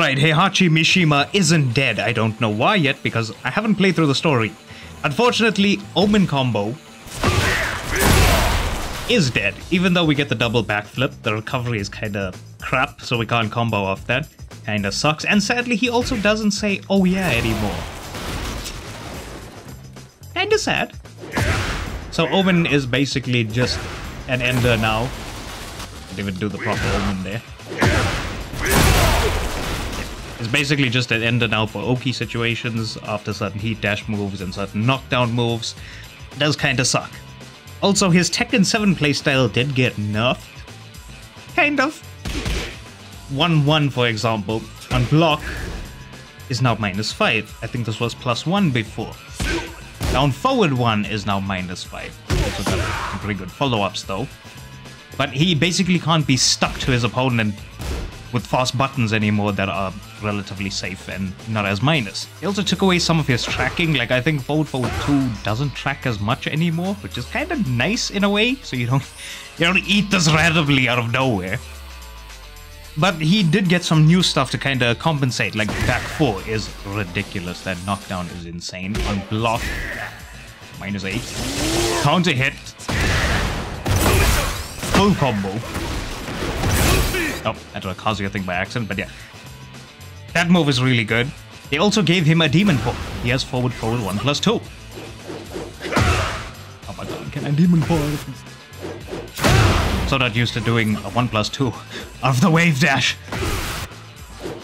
Alright, Heihachi Mishima isn't dead. I don't know why yet because I haven't played through the story. Unfortunately, Omen combo is dead. Even though we get the double backflip, the recovery is kinda crap, so we can't combo off that. Kinda sucks. And sadly, he also doesn't say, oh yeah, anymore. Kinda sad. So Omen is basically just an ender now. Didn't even do the proper Omen there. It's basically just an ender now for Oki situations after certain heat dash moves and certain knockdown moves. Does kinda suck. Also, his Tekken 7 playstyle did get nerfed. Kind of. 1-1, for example, on block is now minus 5. I think this was plus 1 before. Down forward 1 is now minus 5. Also got pretty good follow-ups though. But he basically can't be stuck to his opponent with fast buttons anymore that are relatively safe and not as minus. He also took away some of his tracking, like I think Forward Forward 2 doesn't track as much anymore, which is kind of nice in a way, so you don't you don't eat this randomly out of nowhere. But he did get some new stuff to kind of compensate, like back 4 is ridiculous, that knockdown is insane. On block, minus 8. Counter hit, full combo. Oh, I tried Kazuya thing by accident, but yeah. That move is really good. They also gave him a demon paw. He has forward forward 1 plus 2. Oh my god, can I demon paw? So not used to doing a 1 plus 2 of the wave dash.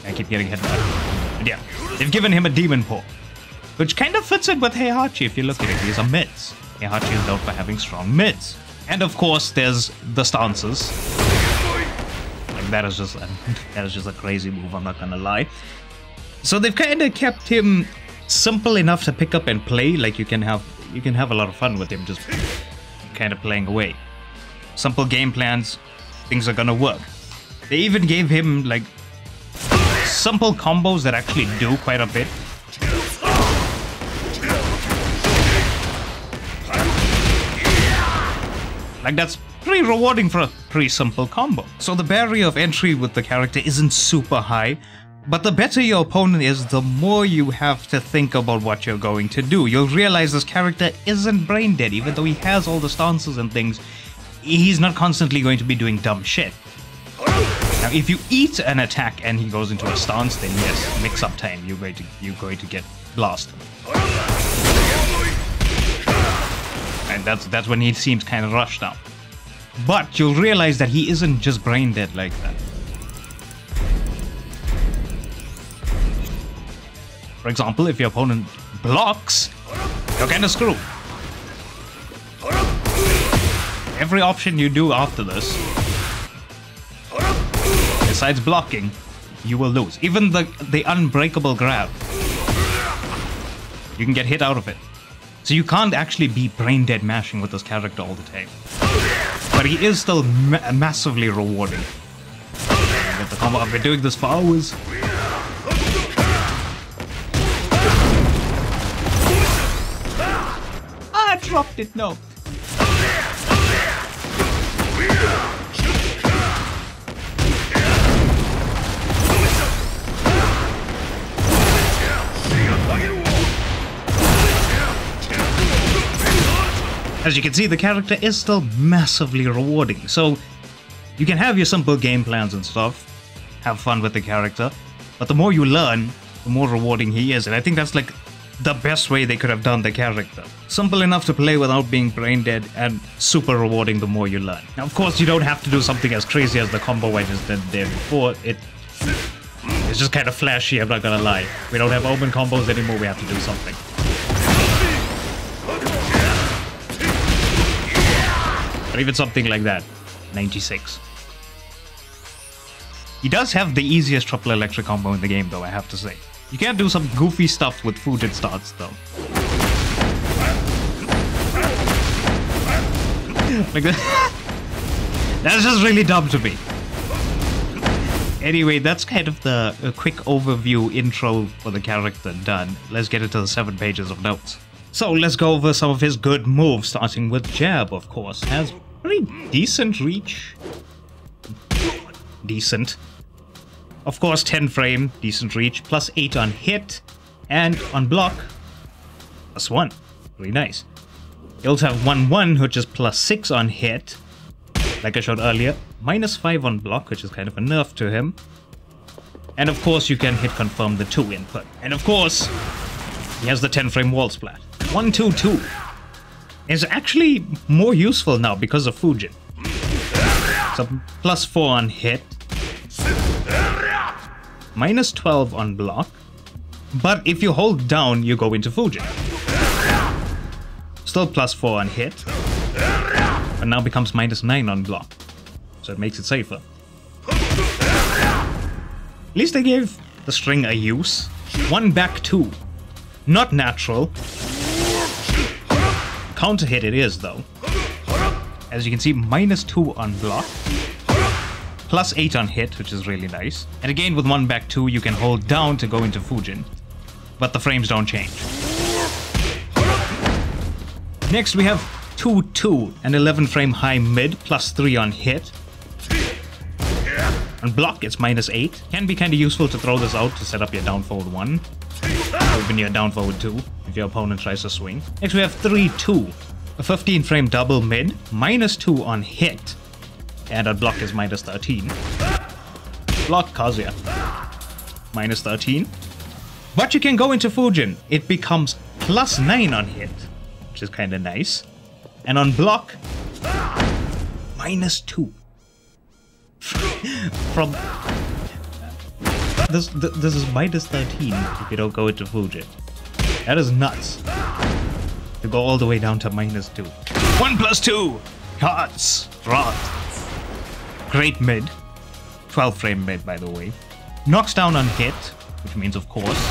I keep getting hit by But yeah, they've given him a demon paw. Which kind of fits in with Heihachi if you look at it. He's a mids. Heihachi is known for having strong mids. And of course, there's the stances that is just a, that is just a crazy move. I'm not gonna lie. So they've kind of kept him simple enough to pick up and play. Like you can have you can have a lot of fun with him just kind of playing away. Simple game plans, things are gonna work. They even gave him like simple combos that actually do quite a bit. Like that's pretty rewarding for a pretty simple combo. So the barrier of entry with the character isn't super high, but the better your opponent is, the more you have to think about what you're going to do. You'll realize this character isn't brain dead, even though he has all the stances and things. He's not constantly going to be doing dumb shit. Now, if you eat an attack and he goes into a stance, then yes, mix-up time. You're going to you're going to get blasted. And that's that's when he seems kind of rushed out. But you'll realize that he isn't just brain dead like that. For example, if your opponent blocks, you're kinda screwed. Every option you do after this, besides blocking, you will lose. Even the, the unbreakable grab, you can get hit out of it. So you can't actually be brain dead mashing with this character all the time. But he is still ma massively rewarding. Get the combo. I've been doing this for hours. Ah, I dropped it. No. As you can see, the character is still massively rewarding, so you can have your simple game plans and stuff, have fun with the character, but the more you learn, the more rewarding he is, and I think that's like the best way they could have done the character. Simple enough to play without being brain dead, and super rewarding the more you learn. Now, of course, you don't have to do something as crazy as the combo I just did there before. It it's just kind of flashy, I'm not gonna lie. We don't have open combos anymore, we have to do something. Or even something like that. 96. He does have the easiest triple electric combo in the game though, I have to say. You can't do some goofy stuff with Fujin starts though. like that. That's just really dumb to me. Anyway, that's kind of the quick overview intro for the character done. Let's get into the seven pages of notes. So let's go over some of his good moves, starting with Jab, of course. Has pretty decent reach. Decent. Of course, 10 frame, decent reach, plus 8 on hit, and on block, plus 1. Very nice. You also have 1 1, which is plus 6 on hit, like I showed earlier, minus 5 on block, which is kind of a nerf to him. And of course, you can hit confirm the 2 input. And of course, he has the 10 frame wall splat. 1 2 2 is actually more useful now because of Fujin. So plus 4 on hit, minus 12 on block, but if you hold down, you go into Fujin. Still plus 4 on hit, but now becomes minus 9 on block, so it makes it safer. At least they gave the string a use. One back 2. Not natural. Counter hit it is, though. As you can see, minus 2 on block. Plus 8 on hit, which is really nice. And again, with 1 back 2, you can hold down to go into Fujin. But the frames don't change. Next, we have 2 2, an 11 frame high mid, plus 3 on hit. On block, it's minus 8. Can be kind of useful to throw this out to set up your down forward 1. Or even your down forward 2, if your opponent tries to swing. Next, we have 3 2, a 15 frame double mid, minus 2 on hit. And on block is minus 13. Block Kazuya. Minus 13. But you can go into Fujin. It becomes plus 9 on hit, which is kind of nice. And on block, minus 2. From... This, this is minus 13 if you don't go into Fujin. That is nuts. To go all the way down to minus 2. 1 plus 2! Cards! Rot. Great mid. 12 frame mid, by the way. Knocks down on hit, which means, of course,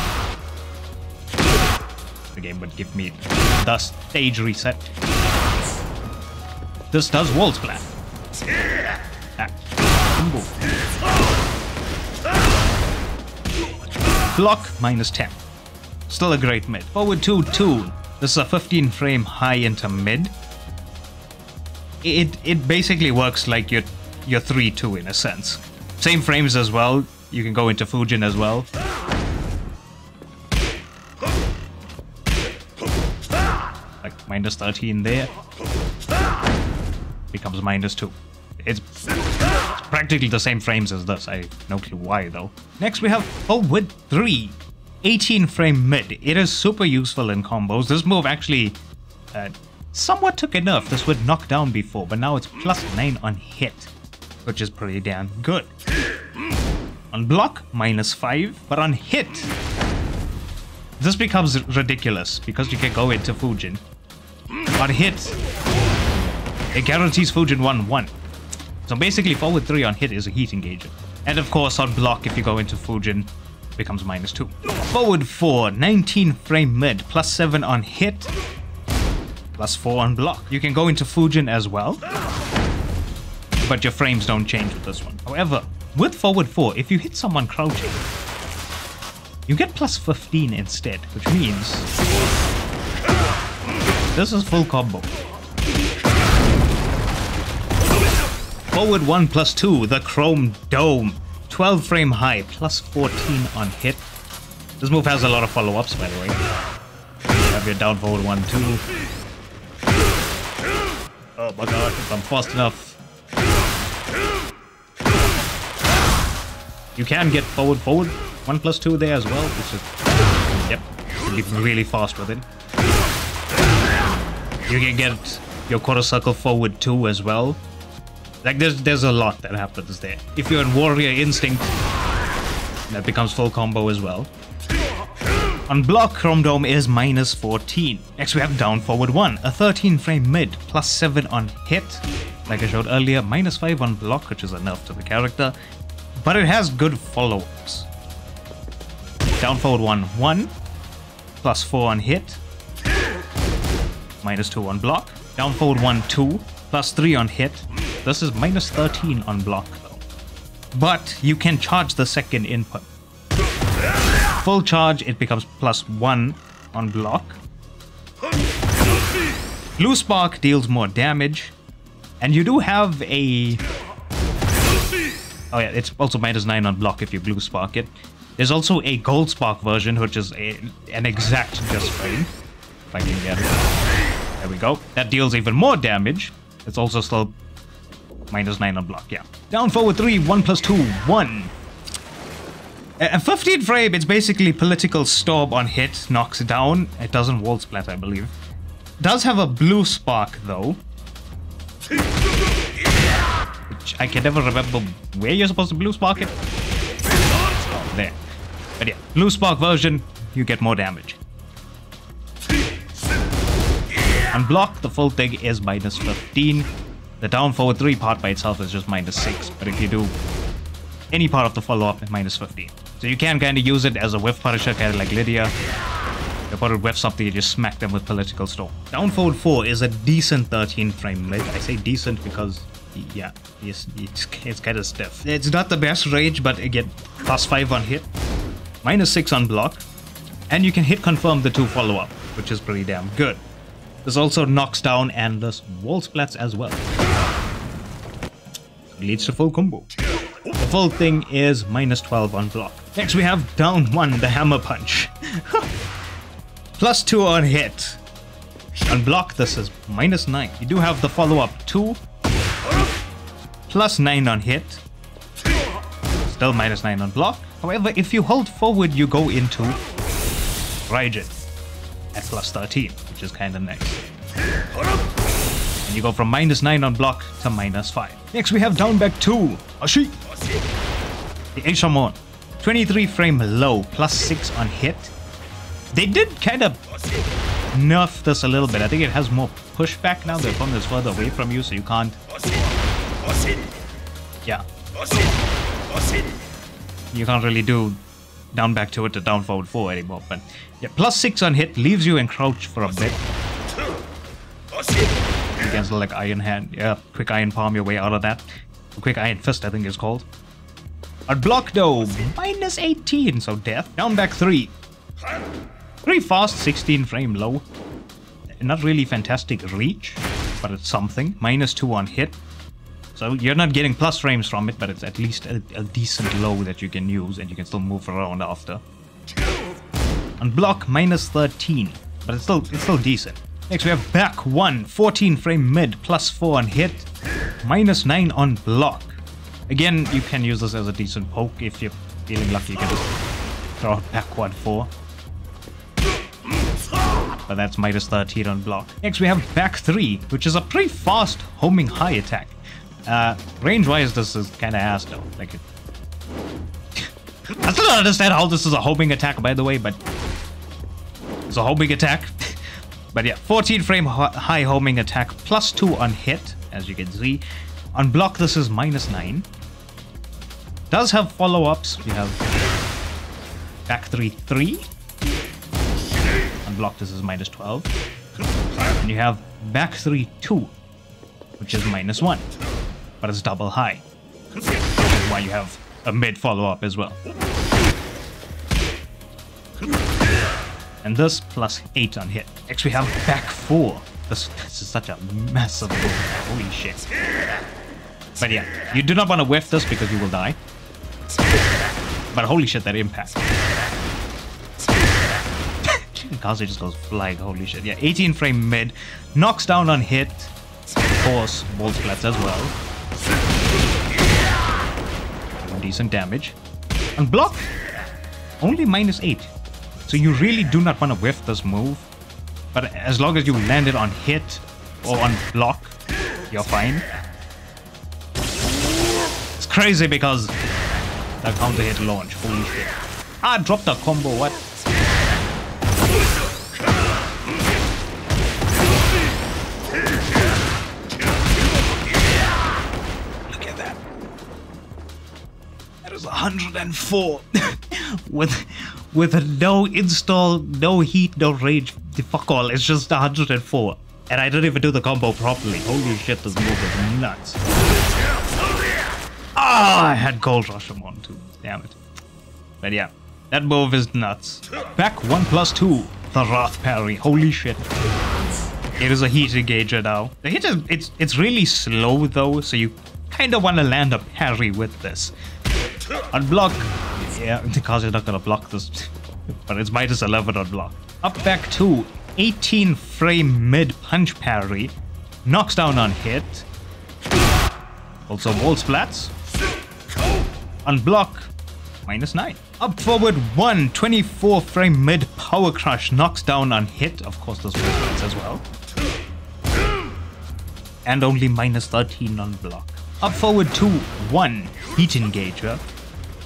the game would give me the stage reset. This does wall splat. Ah. Block minus 10. Still a great mid. Forward 2 2. This is a 15 frame high into mid. It it basically works like your your 3 2 in a sense. Same frames as well. You can go into Fujin as well. Like minus 13 there. Becomes minus 2. It's, it's practically the same frames as this. I no clue why though. Next we have forward 3. 18 frame mid. It is super useful in combos. This move actually uh, somewhat took a nerf. This would knock down before, but now it's plus 9 on hit, which is pretty damn good. On block, minus 5, but on hit, this becomes ridiculous because you can go into Fujin. On hit, it guarantees Fujin 1-1. So basically forward 3 on hit is a heat engager. And of course on block if you go into Fujin, becomes minus 2. Forward 4, 19 frame mid, plus 7 on hit, plus 4 on block. You can go into Fujin as well, but your frames don't change with this one. However, with forward 4, if you hit someone crouching, you get plus 15 instead, which means this is full combo. Forward 1 plus 2, the Chrome Dome. 12 frame high, plus 14 on hit. This move has a lot of follow-ups, by the way. You have your down forward 1, 2. Oh my god, if I'm fast enough. You can get forward, forward. 1 plus 2 there as well. Which is, yep, you be really fast with it. You can get your quarter circle forward 2 as well. Like there's there's a lot that happens there. If you're in Warrior Instinct, that becomes full combo as well. On block, Chrome Dome is minus 14. Next we have down forward 1, a 13 frame mid, plus 7 on hit. Like I showed earlier, minus 5 on block, which is a nerf to the character. But it has good follow-ups. Down forward 1, 1, plus 4 on hit, minus 2 on block. Down forward 1, 2, plus 3 on hit, this is minus 13 on block though. But you can charge the second input. Full charge, it becomes plus 1 on block. Blue Spark deals more damage. And you do have a Oh yeah, it's also minus 9 on block if you blue spark it. There's also a gold spark version, which is a, an exact just frame. If I can get it. There we go. That deals even more damage. It's also still minus 9 on block, yeah. Down forward 3, 1 plus 2, 1. A 15 frame, it's basically political storm on hit, knocks it down. It doesn't wall splat, I believe. Does have a blue spark, though. Which I can never remember where you're supposed to blue spark it. There. But yeah, blue spark version, you get more damage. On block, the full thing is minus 15. The down forward 3 part by itself is just minus 6, but if you do any part of the follow-up, minus 15. So you can kind of use it as a whiff punisher, kind of like Lidia. You put a whiff something, you just smack them with Political Storm. Down forward 4 is a decent 13 frame mid. I say decent because, yeah, it's, it's, it's kind of stiff. It's not the best range, but again, plus 5 on hit, minus 6 on block, and you can hit confirm the two follow-up, which is pretty damn good. This also knocks down and endless wall splats as well. Leads to full combo. The full thing is minus 12 on block. Next we have down 1, the hammer punch. Plus 2 on hit. On block this is minus 9. You do have the follow-up 2. Plus 9 on hit. Still minus 9 on block. However, if you hold forward, you go into Raijin at plus 13, which is kind of nice. You go from minus 9 on block to minus 5. Next we have down back 2, Ashi. The Aishamon. 23 frame low, plus 6 on hit. They did kind of nerf this a little bit. I think it has more pushback now. The opponent is further away from you, so you can't... Yeah. You can't really do down back to it to down forward 4 anymore. But yeah, plus 6 on hit leaves you encroached for a bit. Against like Iron Hand. Yeah, quick Iron Palm your way out of that. Quick Iron Fist, I think it's called. On block though, minus 18, so death. Down back 3. 3 fast, 16 frame low. Not really fantastic reach, but it's something. Minus 2 on hit. So you're not getting plus frames from it, but it's at least a, a decent low that you can use and you can still move around after. On block, minus 13, but it's still it's still decent. Next we have back 1, 14 frame mid, plus 4 on hit, minus 9 on block. Again, you can use this as a decent poke if you're feeling lucky you can just throw back 1 4. But that's minus 13 on block. Next we have back 3, which is a pretty fast homing high attack. Uh, range-wise, this is kind of ass though. Like, it... I still don't understand how this is a homing attack, by the way, but it's a homing attack. but yeah, 14 frame high homing attack, plus 2 on hit, as you can see. On block, this is minus 9. Does have follow-ups. We have back 3, 3. On block, this is minus 12. And you have back 3, 2, which is minus 1 but it's double high. Which is why you have a mid follow-up as well. And this plus 8 on hit. Next we have back 4. This, this is such a massive move. Holy shit. But yeah, you do not want to whiff this because you will die. But holy shit, that impact. Kaze just goes flying, holy shit. Yeah, 18 frame mid, knocks down on hit, of course, wall splats as well. Decent damage. And block, only minus 8. So you really do not want to whiff this move. But as long as you land it on hit or on block, you're fine. It's crazy because the counter hit launch. Holy shit. Ah, dropped a combo, what? Look at that. That is 104. with with no install, no heat, no rage. The fuck all. It's just 104. And I didn't even do the combo properly. Holy shit, this move is nuts. Ah, oh, I had Gold Rush on too. Damn it. But yeah, that move is nuts. Back 1 plus 2. The Wrath Parry. Holy shit. It is a heat engager now. The hit is it's it's really slow though, so you kind of want to land a parry with this. Unblock. Yeah, Kazuya's not going to block this. but it's minus 11 on block. Up back to 18 frame mid punch parry. Knocks down on hit. Also wall splats. Unblock. Minus 9. Up forward 1. 24 frame mid power crush. Knocks down on hit. Of course, those wall splats as well. And only minus 13 on block. Up forward 2. 1. Heat engager.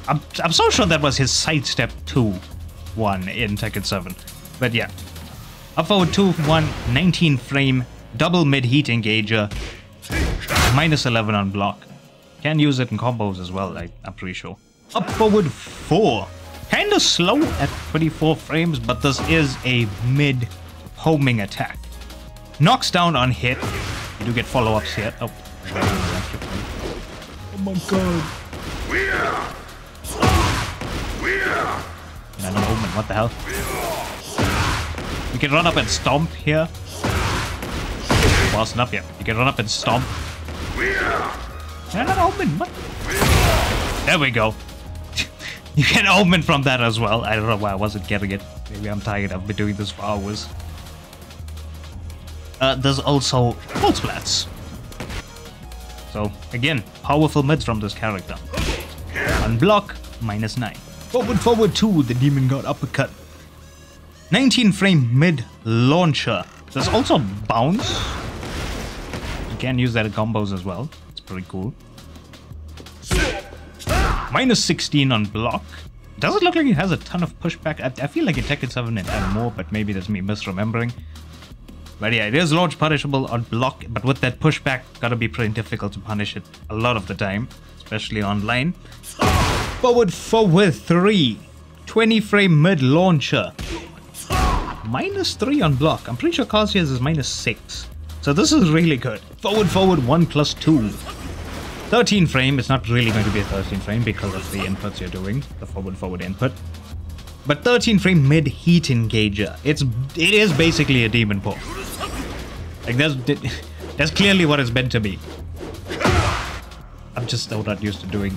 I'm, I'm so sure that was his sidestep 2 1 in Tekken 7. But yeah. Up forward 2 1, 19 frame, double mid heat engager, minus 11 on block. Can use it in combos as well, I, I'm pretty sure. Up forward 4. Kinda slow at 24 frames, but this is a mid homing attack. Knocks down on hit. You do get follow-ups here. Oh. Oh my god. And an omen, what the hell? You can run up and stomp here. Fast enough, yeah. You can run up and stomp. And an omen, what? There we go. you can omen from that as well. I don't know why I wasn't getting it. Maybe I'm tired. I've been doing this for hours. Uh, there's also Cold Splats. So, again, powerful mids from this character. Unblock, minus 9. Forward, forward 2, the Demon God uppercut. 19 frame mid launcher. There's also bounce. You can use that in combos as well. It's pretty cool. Minus 16 on block. Doesn't look like it has a ton of pushback. I, I feel like in Tekken 7 it had more, but maybe that's me misremembering. But yeah, it is launch punishable on block, but with that pushback, gotta be pretty difficult to punish it a lot of the time, especially online. Forward, forward, 3. 20 frame mid launcher. Minus 3 on block. I'm pretty sure Kazuya's is minus 6. So this is really good. Forward, forward, 1 plus 2. 13 frame. It's not really going to be a 13 frame because of the inputs you're doing. The forward, forward input. But 13 frame mid heat engager. It's it is basically a demon paw. Like that's that's clearly what it's meant to be. I'm just still not used to doing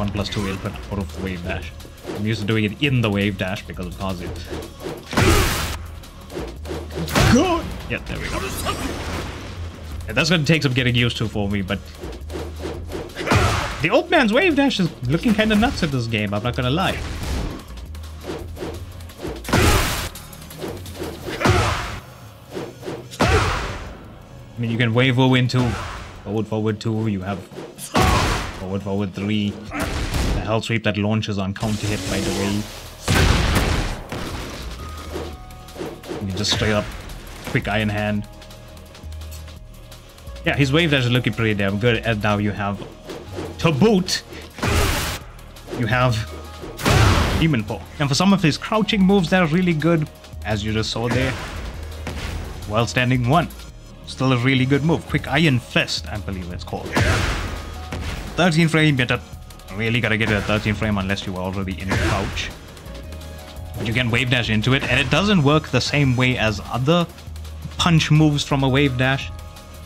1 plus 2 input out of the wave dash. I'm used to doing it in the wave dash because of Kazuya. God! Yeah, there we go. Yeah, that's gonna take some getting used to for me, but... The old man's wave dash is looking kinda nuts in this game, I'm not gonna lie. I mean, you can wave O into forward, forward 2, you have forward, forward 3, The hell sweep that launches on counter hit by the way. You just straight up quick iron hand. Yeah, his wave dash is looking pretty damn good, and now you have to boot. You have Demon Paw. And for some of his crouching moves, they're really good, as you just saw there. While standing one. Still a really good move. Quick Iron Fist, I believe it's called. 13 frame, better really gotta get a 13 frame unless you are already in the couch. But you can wave dash into it, and it doesn't work the same way as other punch moves from a wave dash.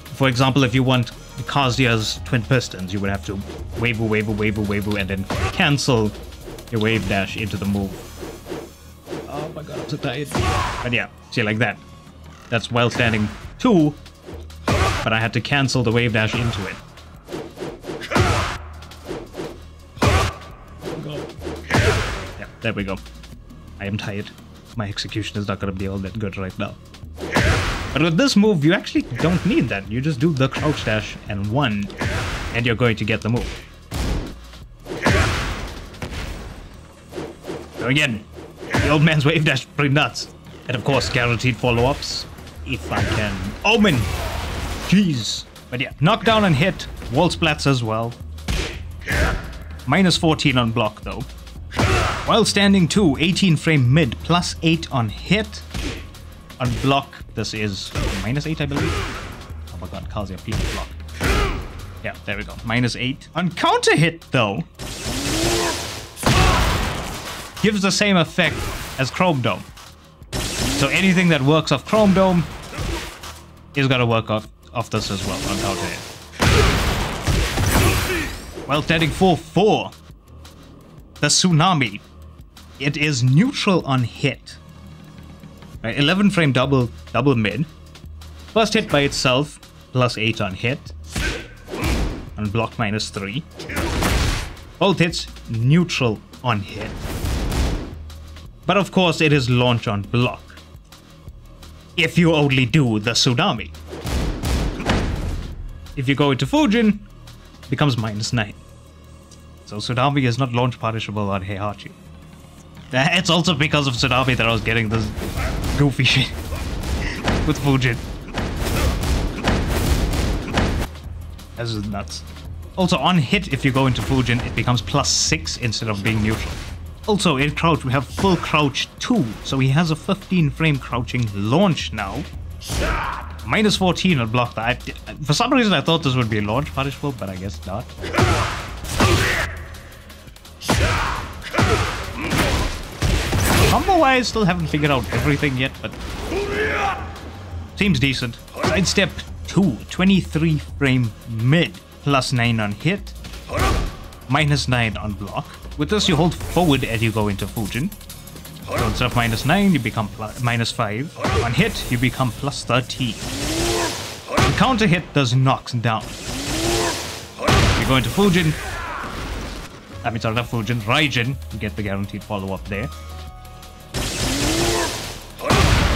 For example, if you want Kazuya's Twin Pistons, you would have to wave, a wave, a wave, a wave, and then cancel your wave dash into the move. Oh my god, I'm so tired. But yeah, see, like that. That's while standing two, but I had to cancel the wave dash into it. There we go. I am tired. My execution is not going to be all that good right now. But with this move, you actually don't need that. You just do the crouch dash and one, and you're going to get the move. So again, the old man's wave dash pretty nuts. And of course, guaranteed follow-ups, if I can. Omen! Jeez. But yeah, knockdown and hit, wall splats as well. Minus 14 on block though. While standing 2, 18 frame mid, plus 8 on hit. On block, this is minus 8, I believe. Oh my god, Kazuya, please block. Yeah, there we go. Minus 8. On counter hit, though, gives the same effect as Chrome Dome. So anything that works off Chrome Dome is gonna work off, off this as well on counter hit. Well, standing 4-4. The Tsunami. It is neutral on hit. Right, 11 frame double double mid. First hit by itself, plus 8 on hit. On block minus 3. Both hits neutral on hit. But of course it is launch on block. If you only do the Tsunami. If you go into Fujin, becomes minus 9. So Tsunami is not launch punishable on Heihachi. It's also because of Tsunami that I was getting this goofy shit with Fujin. This is nuts. Also, on hit, if you go into Fujin, it becomes plus 6 instead of being neutral. Also, in crouch, we have full crouch 2, so he has a 15 frame crouching launch now. Minus 14 will block that. For some reason, I thought this would be launch punishable, but I guess not. Combo-wise, still haven't figured out everything yet, but... Seems decent. Sidestep 2, 23 frame mid, plus 9 on hit, minus 9 on block. With this, you hold forward as you go into Fujin. So instead of minus 9, you become minus 5. On hit, you become plus 13. The counter hit does knocks down. You go into Fujin. I mean, sorry, not Fujin, Raijin. You get the guaranteed follow-up there.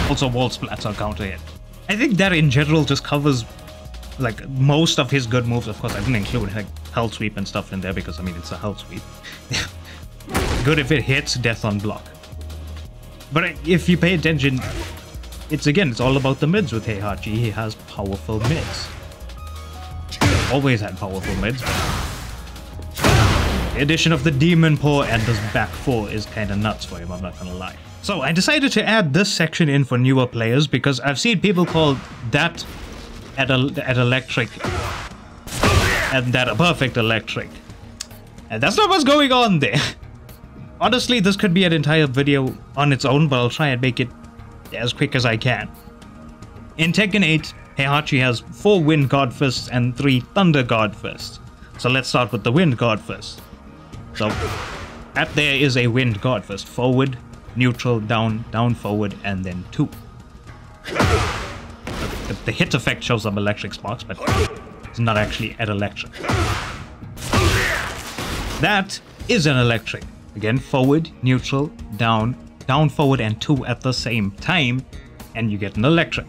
Also, wall splats are counter hit. I think that in general just covers like most of his good moves. Of course, I didn't include like hell sweep and stuff in there because I mean it's a hell sweep. good if it hits death on block. But if you pay attention, it's again, it's all about the mids with Heihachi. He has powerful mids. Always had powerful mids. The addition of the Demon Paw and this back four is kind of nuts for him, I'm not gonna lie. So I decided to add this section in for newer players because I've seen people call that at, at electric and that a perfect electric. And that's not what's going on there. Honestly, this could be an entire video on its own, but I'll try and make it as quick as I can. In Tekken 8, Heihachi has 4 Wind God Fists and 3 Thunder God Fists. So let's start with the Wind God Fist. So, at there is a Wind God Fist. Forward, neutral, down, down, forward, and then 2. The, the hit effect shows up electric sparks, but it's not actually at electric. That is an electric. Again, forward, neutral, down, down, forward, and 2 at the same time, and you get an electric.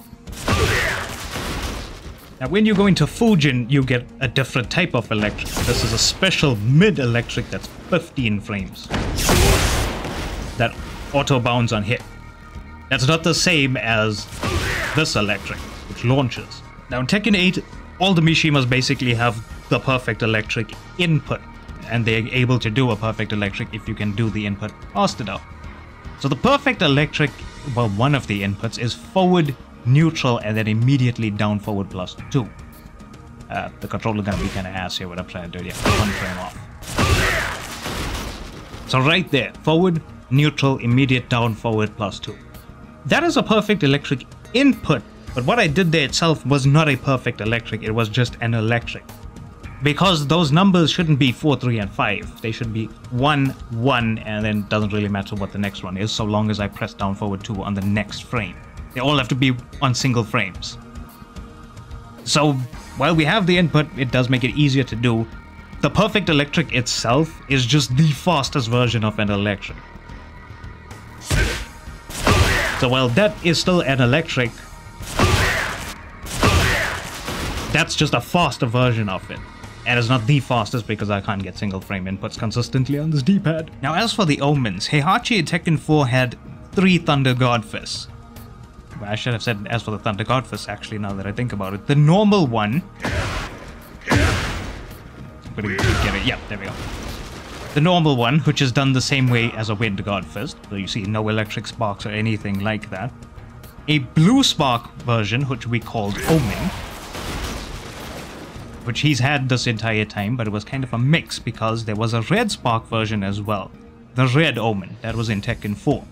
Now, when you go into Fujin, you get a different type of electric. This is a special mid-electric that's 15 frames. That auto bounds on hit. That's not the same as this electric, which launches. Now, in Tekken 8, all the Mishimas basically have the perfect electric input, and they're able to do a perfect electric if you can do the input fast enough. So the perfect electric, well, one of the inputs is forward neutral, and then immediately down forward plus 2. Uh, the controller gonna be kinda ass here, what I'm trying to do, yeah, one frame off. So right there, forward, neutral, immediate down forward plus 2. That is a perfect electric input, but what I did there itself was not a perfect electric, it was just an electric. Because those numbers shouldn't be 4, 3, and 5. They should be 1, 1, and then it doesn't really matter what the next one is, so long as I press down forward 2 on the next frame. They all have to be on single frames. So, while we have the input, it does make it easier to do. The perfect electric itself is just the fastest version of an electric. So while that is still an electric, that's just a faster version of it. And it's not the fastest because I can't get single frame inputs consistently on this D-pad. Now as for the omens, Heihachi in Tekken 4 had 3 Thunder God Fists. I should have said as for the Thunder God Fist actually now that I think about it. The normal one... Get it. Yeah, there we go. The normal one, which is done the same way as a Wind God Fist, so you see no electric sparks or anything like that. A blue spark version, which we called Omen, which he's had this entire time, but it was kind of a mix because there was a red spark version as well. The red Omen, that was in Tekken 4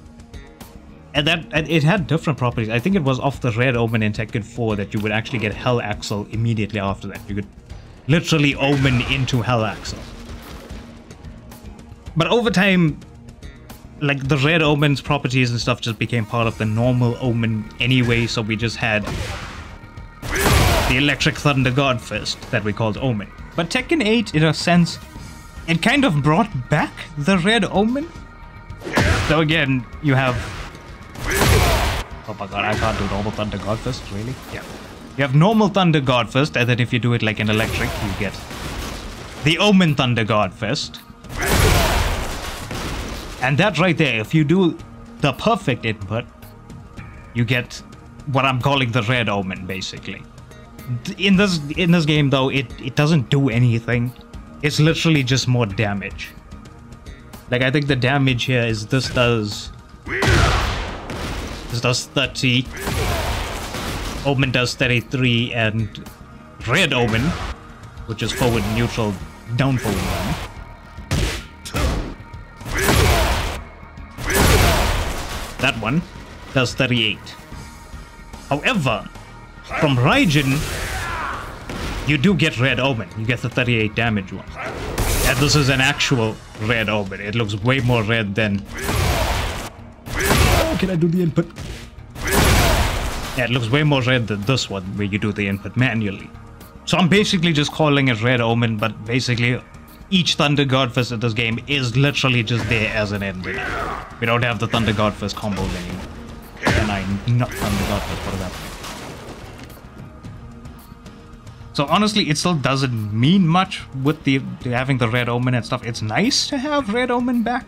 and that and it had different properties. I think it was off the red omen in Tekken 4 that you would actually get Hell Axle immediately after that. You could literally omen into Hell Axle. But over time, like the red omen's properties and stuff just became part of the normal omen anyway, so we just had the electric thunder god fist that we called omen. But Tekken 8, in a sense, it kind of brought back the red omen. So again, you have. Oh my god, I can't do normal thunder god fist, really? Yeah. You have normal thunder god fist, and then if you do it like an electric, you get the omen thunder god fist. And that right there, if you do the perfect input, you get what I'm calling the red omen, basically. In this in this game though, it, it doesn't do anything. It's literally just more damage. Like I think the damage here is this does this does 30. Omen does 33 and Red Omen, which is forward neutral, down forward one. That one does 38. However, from Raijin, you do get Red Omen. You get the 38 damage one. And this is an actual Red Omen. It looks way more red than... Oh, can I do the input? Yeah, it looks way more red than this one, where you do the input manually. So I'm basically just calling it Red Omen, but basically each Thunder God Fist in this game is literally just there as an ending. We don't have the Thunder God Fist combos anymore. And I not Thunder God Fist, what does that? So honestly, it still doesn't mean much with the, the having the Red Omen and stuff. It's nice to have Red Omen back.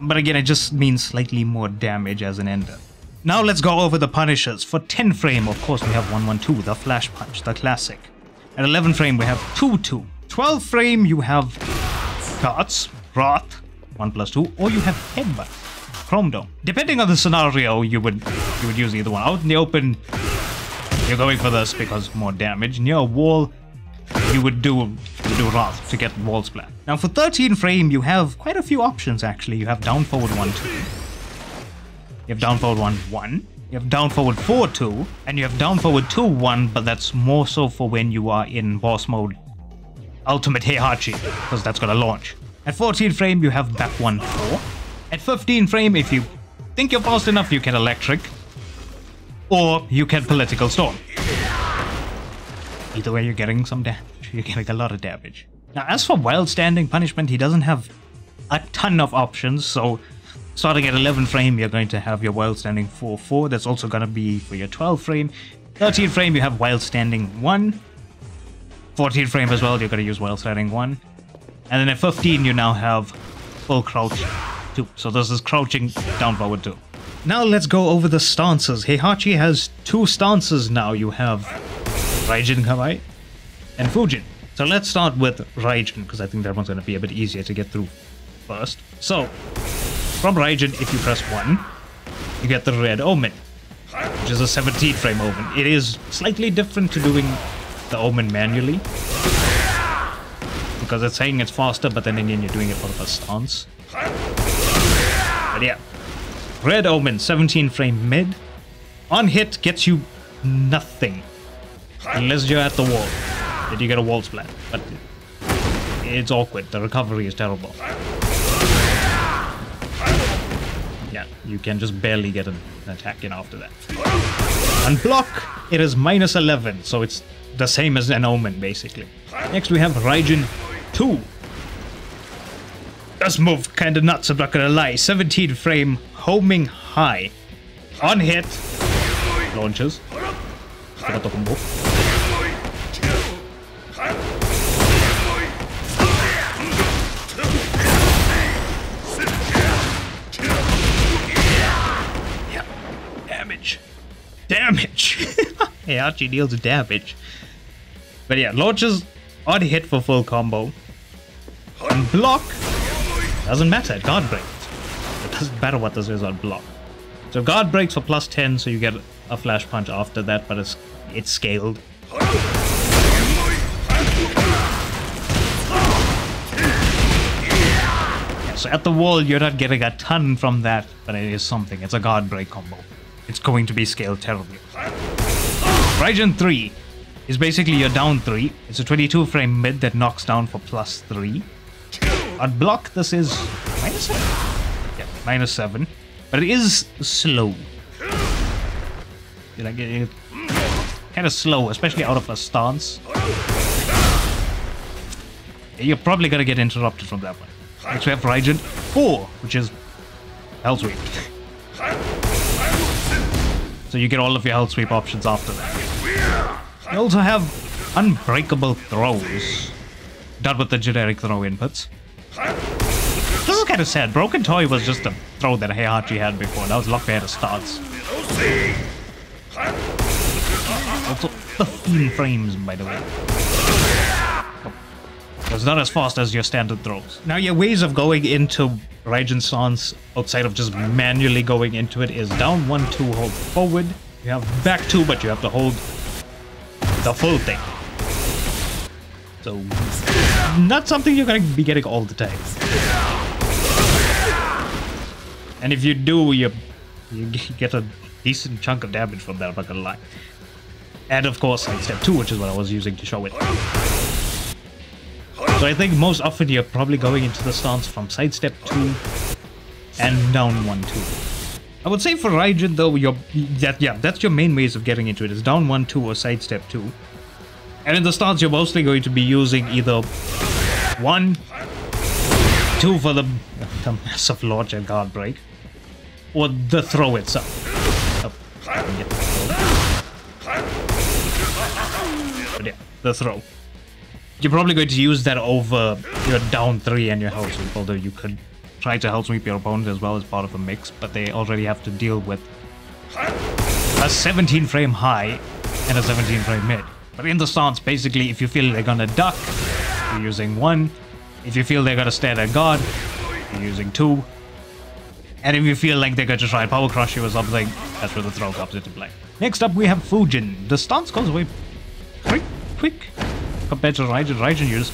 But again, it just means slightly more damage as an ender. Now let's go over the punishers. For 10 frame, of course, we have 112, the Flash Punch, the classic. At 11 frame, we have 2-2. 12 frame, you have Guts, Wrath, 1 plus 2, or you have Headbutt, Chrome Dome. Depending on the scenario, you would you would use either one. Out in the open, you're going for this because more damage. Near a wall, you would do you do Wrath to get wall splat. Now for 13 frame, you have quite a few options actually. You have down forward 1, 2. You have down forward 1, 1. You have down forward 4, 2. And you have down forward 2, 1, but that's more so for when you are in boss mode Ultimate Heihachi, because that's gonna launch. At 14 frame, you have back 1, 4. At 15 frame, if you think you're fast enough, you can electric. Or you can political storm. Either way, you're getting some damage. You're getting a lot of damage. Now, as for wild standing punishment, he doesn't have a ton of options, so starting at 11 frame, you're going to have your wild standing 4 4. That's also going to be for your 12 frame. 13 frame, you have wild standing 1. 14 frame as well, you're going to use wild standing 1. And then at 15, you now have full crouch 2. So this is crouching down forward 2. Now let's go over the stances. Heihachi has two stances now. You have Raijin Kawai and Fujin. So let's start with Raijin, because I think that one's going to be a bit easier to get through first. So, from Raijin, if you press 1, you get the Red Omen, which is a 17 frame Omen. It is slightly different to doing the Omen manually, because it's saying it's faster, but then again you're doing it for the stance. But yeah, Red Omen, 17 frame mid. On hit gets you nothing. Unless you're at the wall. Then you get a wall splat. But it's awkward. The recovery is terrible. Yeah, you can just barely get an attack in after that. On block, it is minus 11, so it's the same as an Omen, basically. Next we have Raijin 2. Does move kinda nuts, I'm not gonna lie. 17 frame, homing high. On hit, launches. Spirato combo. Damage! it actually deals damage. But yeah, launches on hit for full combo. On block, doesn't matter, guard breaks. It doesn't matter what this is on block. So guard breaks for plus 10, so you get a flash punch after that, but it's it's scaled. Yeah, so at the wall, you're not getting a ton from that, but it is something. It's a guard break combo. It's going to be scaled terribly. Raijin 3 is basically your down 3. It's a 22 frame mid that knocks down for plus 3. On block, this is minus seven. Yeah, minus seven, but it is slow. Like it, kind of slow, especially out of a stance. You're probably gonna get interrupted from that one. Next we have Raijin 4, which is Hell Sweep. So you get all of your Hell Sweep options after that. You also have Unbreakable Throws. Done with the generic throw inputs. This is kind of sad. Broken Toy was just a throw that Heihachi had before. That was luck they had a stance. Also, 15 frames, by the way. It's not as fast as your standard throws. Now, your ways of going into Raijin Stance outside of just manually going into it is down 1, 2, hold forward. You have back 2, but you have to hold the full thing. So, not something you're going to be getting all the time. And if you do, you, you get a decent chunk of damage from that, I'm not to lie. And of course, step 2, which is what I was using to show it. So I think most often you're probably going into the stance from sidestep 2 and down 1, 2. I would say for Raijin though, your that yeah, that's your main ways of getting into it is down 1, 2 or sidestep 2. And in the stance you're mostly going to be using either 1, 2 for the, the massive launch and guard break, or the throw itself. Oh, but yeah, the throw. You're probably going to use that over your down 3 and your hell sweep, although you could try to hell sweep your opponent as well as part of a mix, but they already have to deal with a 17 frame high and a 17 frame mid. But in the stance, basically, if you feel they're gonna duck, you're using 1. If you feel they're gonna stand at guard, you're using 2. And if you feel like they're going to try and power crush you or something, that's where the throw comes into play. Next up, we have Fujin. The stance goes away pretty quick compared to Raijin. Raijin, you just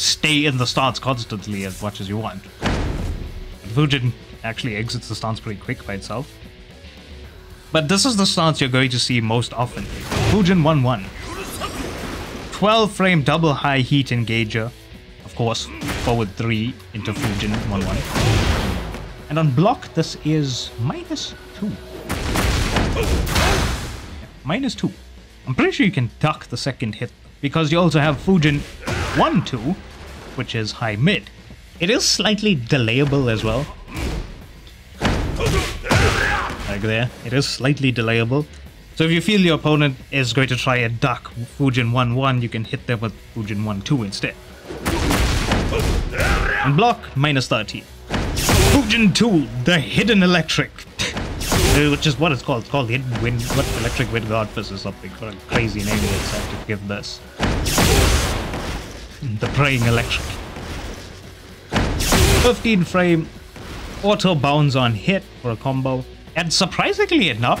stay in the stance constantly as much as you want. Fujin actually exits the stance pretty quick by itself. But this is the stance you're going to see most often. Fujin 1-1. 12 frame double high heat engager. Of course, forward 3 into Fujin 1-1. And on block, this is minus 2. Yeah, minus 2. I'm pretty sure you can duck the second hit because you also have Fujin 1-2, which is high mid. It is slightly delayable as well. Like there, it is slightly delayable. So if you feel your opponent is going to try a duck Fujin 1-1, you can hit them with Fujin 1-2 instead. And block, minus 30. Fujin 2, the Hidden Electric. Which is what it's called. It's called Hidden Wind, what Electric Wind Godfist or something. What a crazy name they decided to give this. The Praying Electric. 15 frame auto bounds on hit for a combo. And surprisingly enough,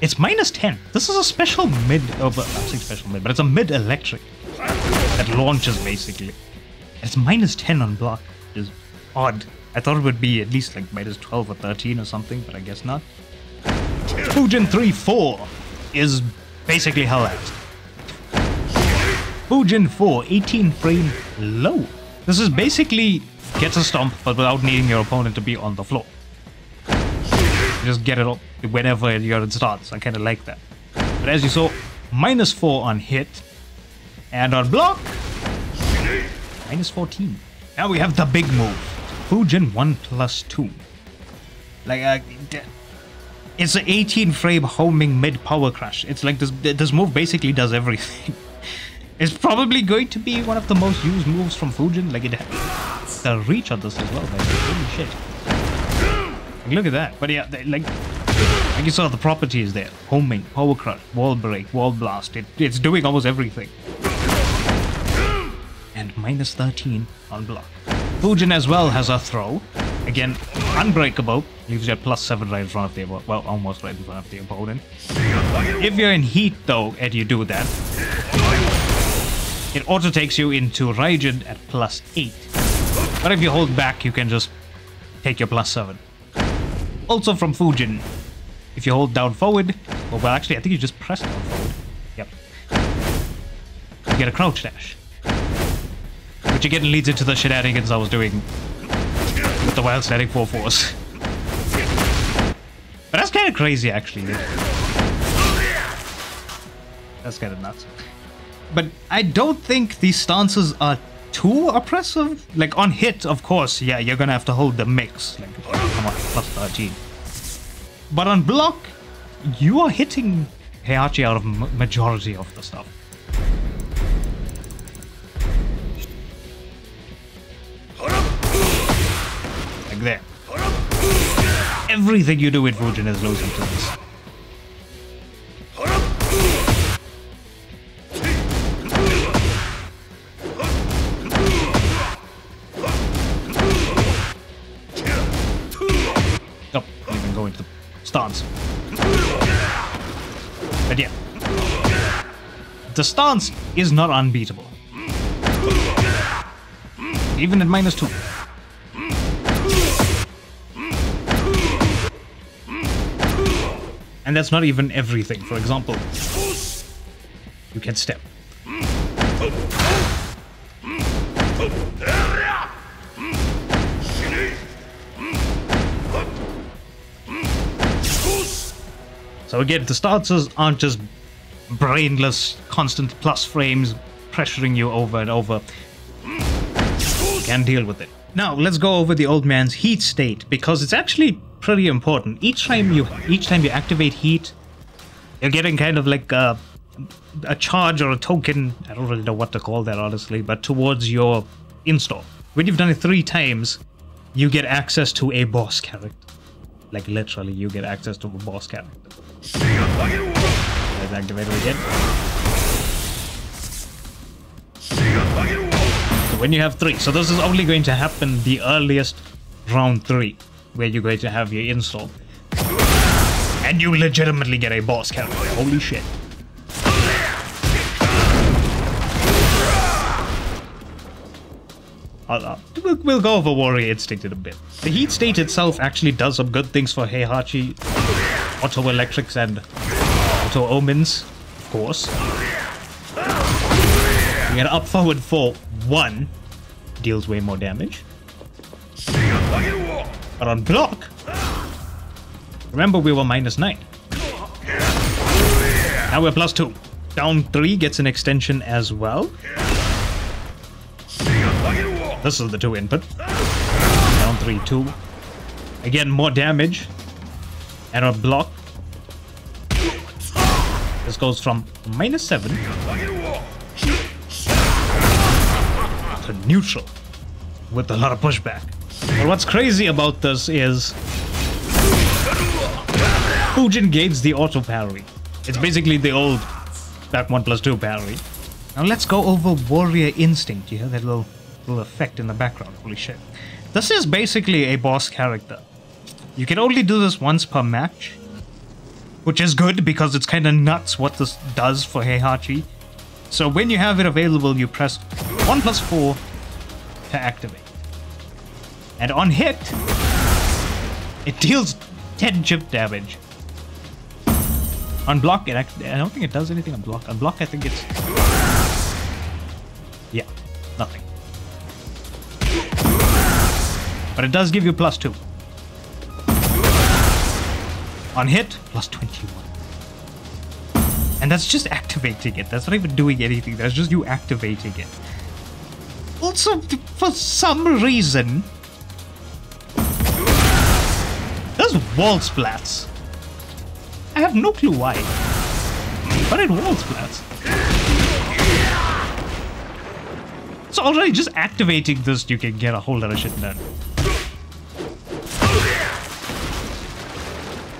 it's minus 10. This is a special mid, oh, but, I'm saying special mid, but it's a mid electric that launches basically. It's minus 10 on block, which is odd. I thought it would be at least like minus 12 or 13 or something, but I guess not. Fujin 3-4 is basically Hell Axle. Fujin 4, 18 frame low. This is basically get a stomp, but without needing your opponent to be on the floor. You just get it up whenever in starts. I kind of like that. But as you saw, minus 4 on hit. And on block, minus 14. Now we have the big move. Fujin 1 plus 2. Like, uh, it's an 18 frame homing mid power crush. It's like this, this move basically does everything. It's probably going to be one of the most used moves from Fujin. Like, it the reach on this as well, man. Holy shit. Like, look at that. But yeah, they, like, like you saw the properties there. Homing, power crush, wall break, wall blast. It, it's doing almost everything. And minus 13 on block. Fujin as well has a throw. Again, unbreakable. Leaves you at plus 7 right in front of the well, almost right in front of the opponent. If you're in heat though, and you do that, it auto takes you into Raijin at plus 8. But if you hold back, you can just take your plus 7. Also from Fujin, if you hold down forward, well, well actually I think you just press down forward. Yep. You get a crouch dash. Which again leads into the shenanigans I was doing with the Wild Static 4 Force. But that's kind of crazy, actually. That's kind of nuts. But I don't think these stances are too oppressive. Like, on hit, of course, yeah, you're gonna have to hold the mix. Like, come on, plus 13. But on block, you are hitting Heihachi out of majority of the stuff. There. Everything you do with Fujin is losing to this. Oh, even going to the stance. But yeah. The stance is not unbeatable. Even at minus two. And that's not even everything. For example, you can step. So again, the stances aren't just brainless, constant plus frames pressuring you over and over. You can deal with it. Now, let's go over the old man's heat state, because it's actually pretty important. Each time you each time you activate heat, you're getting kind of like a, a charge or a token, I don't really know what to call that honestly, but towards your install. When you've done it three times, you get access to a boss character. Like literally, you get access to a boss character. Let's activate it again. When you have three, so this is only going to happen the earliest round three, where you're going to have your install. And you legitimately get a boss character. Holy shit. We'll, we'll go over Warrior Instinct in a bit. The heat state itself actually does some good things for Heihachi. Auto Electrics and Auto Omens, of course. Get up forward for one, deals way more damage. But on block, remember we were minus nine. Now we're plus two. Down three gets an extension as well. This is the two input. Down three, two. Again, more damage. And on block. This goes from minus seven neutral with a lot of pushback. But what's crazy about this is Fujin gains the auto parry. It's basically the old back 1 plus 2 parry. Now let's go over Warrior Instinct. You hear that little, little effect in the background. Holy shit. This is basically a boss character. You can only do this once per match. Which is good because it's kind of nuts what this does for Heihachi. So when you have it available, you press 1 plus 4 to activate. And on hit, it deals 10 chip damage. On block, it I don't think it does anything on block. On block, I think it's... Yeah, nothing. But it does give you plus 2. On hit, plus 21. And that's just activating it. That's not even doing anything. That's just you activating it. Also, for some reason, there's wall splats. I have no clue why. But it wall splats. So already just activating this, you can get a whole lot of shit done.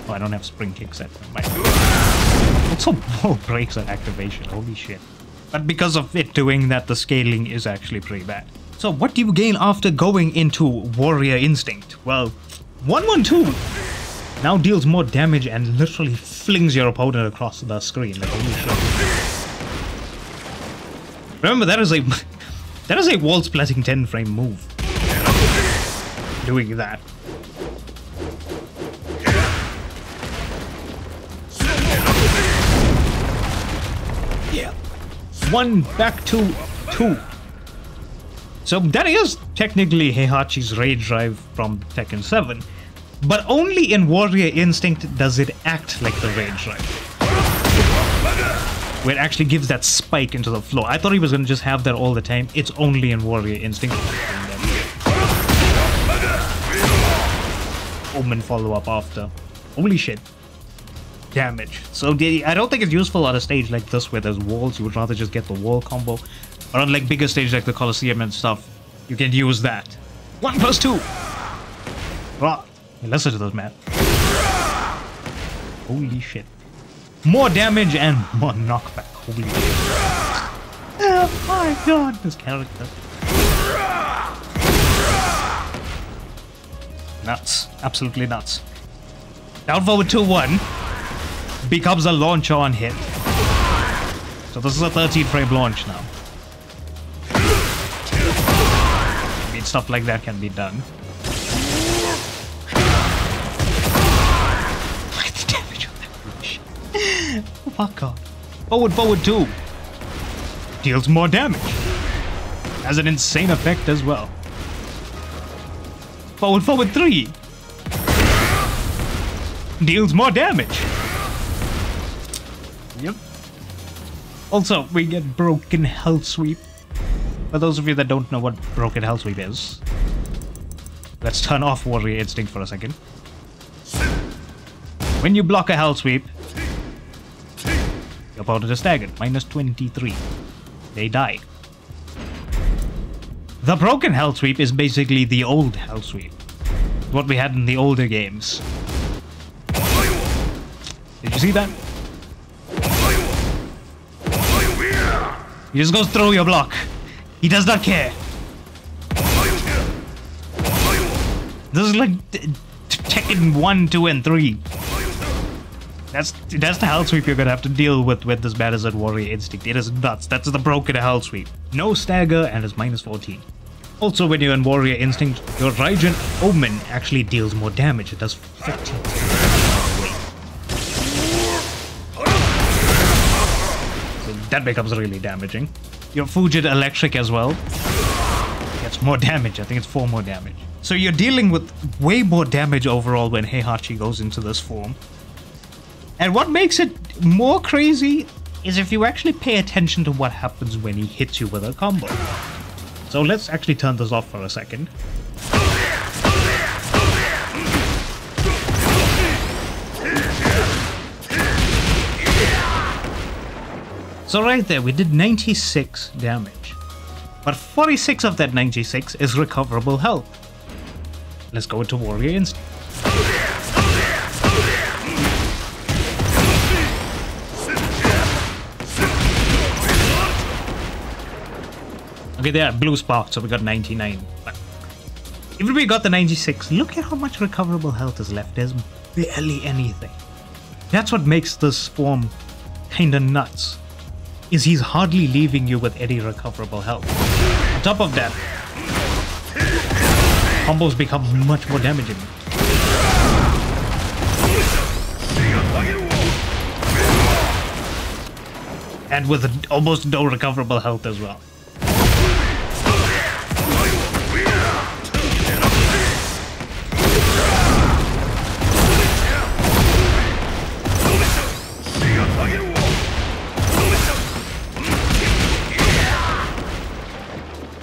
Oh, I don't have spring kick set. Also, wall breaks on activation. Holy shit. But because of it doing that, the scaling is actually pretty bad. So what do you gain after going into Warrior Instinct? Well, 112 now deals more damage and literally flings your opponent across the screen like holy shit. Remember, that is a that is a wall splitting 10 frame move. Doing that. One back to two. So that is technically Heihachi's Rage Drive from Tekken 7, but only in Warrior Instinct does it act like the Rage Drive. Where it actually gives that spike into the floor. I thought he was going to just have that all the time. It's only in Warrior Instinct. Omen follow-up after. Holy shit. Damage. So I don't think it's useful on a stage like this where there's walls. You would rather just get the wall combo. But on like bigger stages like the Colosseum and stuff, you can use that. One plus two! Right. Listen to this, man. Holy shit. More damage and more knockback. Holy shit. Oh my god, this character. Nuts. Absolutely nuts. Down forward 2-1 becomes a launch on hit. So this is a 13 frame launch now. I mean, stuff like that can be done. Look at the damage on that rush. My god. Forward, forward 2. Deals more damage. Has an insane effect as well. Forward, forward 3. Deals more damage. Also, we get Broken Hell Sweep. For those of you that don't know what Broken Hell Sweep is, let's turn off Warrior Instinct for a second. When you block a Hell Sweep, your opponent is staggered, minus 23. They die. The Broken Hell Sweep is basically the old Hell Sweep. What we had in the older games. Did you see that? He just goes through your block. He does not care. This is like Tekken 1, 2, and 3. That's that's the hell sweep you're gonna have to deal with with this at Warrior Instinct. It is nuts. That's the broken hell sweep. No stagger and it's minus 14. Also, when you're in Warrior Instinct, your Raijin Omen actually deals more damage. It does 15. That becomes really damaging. Your Fujin Electric as well gets more damage. I think it's 4 more damage. So you're dealing with way more damage overall when Heihachi goes into this form. And what makes it more crazy is if you actually pay attention to what happens when he hits you with a combo. So let's actually turn this off for a second. So right there, we did 96 damage. But 46 of that 96 is recoverable health. Let's go into Warrior Instinct. Okay, there, blue spot, so we got 99. But even if we got the 96, look at how much recoverable health is left. There's barely anything. That's what makes this form kinda nuts is he's hardly leaving you with any recoverable health. On top of that, combos become much more damaging. And with almost no recoverable health as well.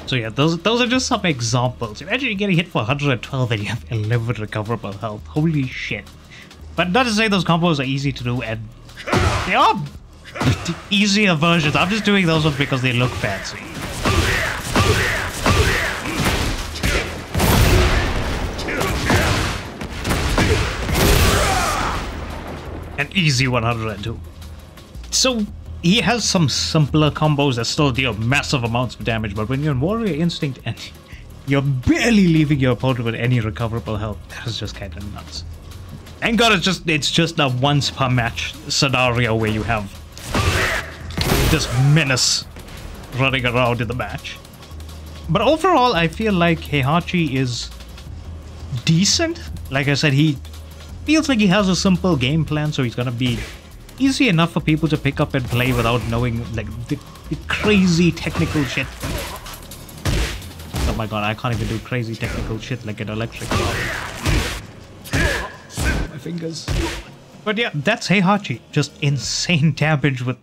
So yeah, those those are just some examples. Imagine you're getting hit for 112 and you have 11 recoverable health. Holy shit. But not to say those combos are easy to do, and they are easier versions. I'm just doing those ones because they look fancy. An easy 102. So he has some simpler combos that still deal massive amounts of damage, but when you're in Warrior Instinct and you're barely leaving your opponent with any recoverable health, that is just kind of nuts. Thank God it's just it's just a once per match scenario where you have this menace running around in the match. But overall, I feel like Heihachi is decent. Like I said, he feels like he has a simple game plan, so he's gonna be easy enough for people to pick up and play without knowing like the, the crazy technical shit. Oh my god, I can't even do crazy technical shit like an electric My fingers. But yeah, that's Heihachi. Just insane damage with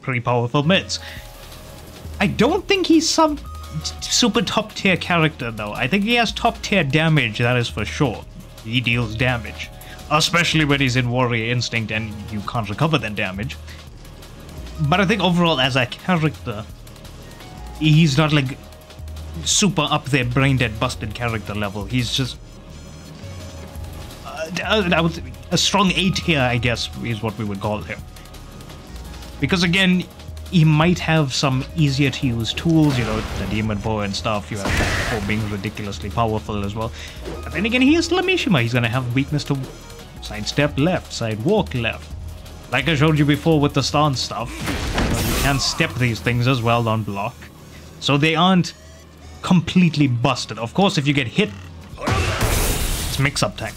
pretty powerful mids. I don't think he's some super top tier character though. I think he has top tier damage, that is for sure. He deals damage. Especially when he's in Warrior Instinct and you can't recover that damage. But I think overall as a character, he's not like super up there brain dead busted character level. He's just uh, a strong A tier, I guess, is what we would call him. Because again, he might have some easier to use tools, you know, the demon paw and stuff. You have paw being ridiculously powerful as well. But then again, he is Lamishima. He's gonna have weakness to side step left, side walk left. Like I showed you before with the stance stuff, you, can step these things as well on block. So they aren't completely busted. Of course, if you get hit, it's mix-up time.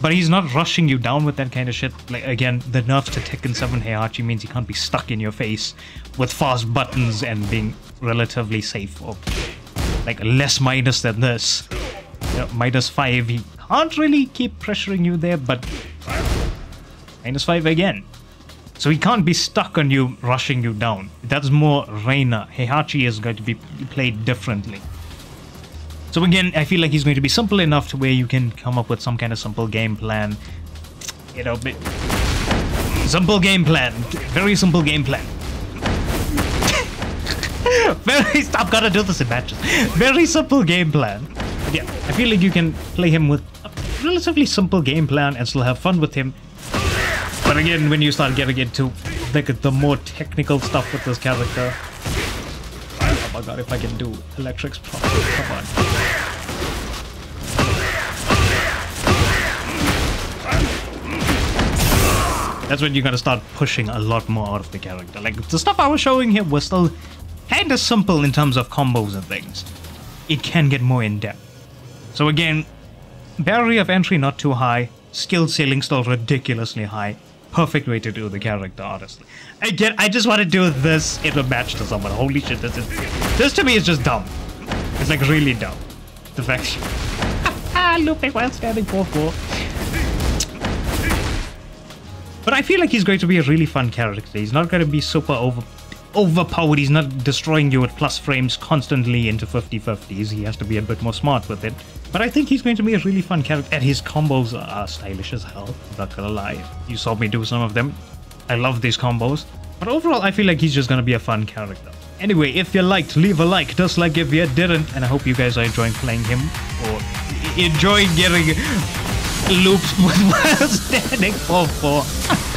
But he's not rushing you down with that kind of shit. Like, again, the nerfs to Tekken 7 Heihachi means he can't be stuck in your face with fast buttons and being relatively safe or like less minus than this. You know, minus 5, he can't really keep pressuring you there, but minus 5 again. So he can't be stuck on you, rushing you down. That's more Reina. Heihachi is going to be played differently. So again, I feel like he's going to be simple enough to where you can come up with some kind of simple game plan. You know, simple game plan. Very simple game plan. Very, stop, gotta do this in matches. Very simple game plan. Yeah, I feel like you can play him with a relatively simple game plan and still have fun with him. But again, when you start getting into like the more technical stuff with this character, oh my god, if I can do electrics properly, come on. That's when you're gonna start pushing a lot more out of the character. Like, the stuff I was showing here was still kinda simple in terms of combos and things. It can get more in-depth. So again, barrier of entry not too high, skill ceiling still ridiculously high, perfect way to do the character, honestly. Again, I just want to do this in a match to someone. Holy shit, this is... This to me is just dumb. It's like really dumb. The fact... Lupe while standing 4-4. But I feel like he's going to be a really fun character. He's not going to be super over overpowered. He's not destroying you at plus frames constantly into 50-50s. He has to be a bit more smart with it. But I think he's going to be a really fun character. And his combos are stylish as hell. Not gonna lie. You saw me do some of them. I love these combos. But overall, I feel like he's just gonna be a fun character. Anyway, if you liked, leave a like, dislike if you didn't, and I hope you guys are enjoying playing him, or enjoying getting loops while standing 4-4.